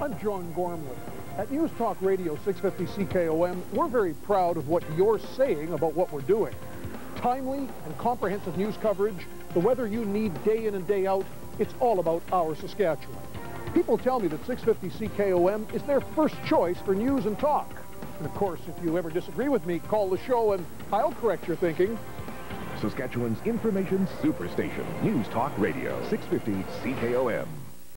I'm John Gormley. At News Talk Radio 650 CKOM, we're very proud of what you're saying about what we're doing. Timely and comprehensive news coverage, the weather you need day in and day out, it's all about our Saskatchewan. People tell me that 650 CKOM is their first choice for news and talk. And of course, if you ever disagree with me, call the show and I'll correct your thinking. Saskatchewan's information superstation, News Talk Radio, 650 CKOM.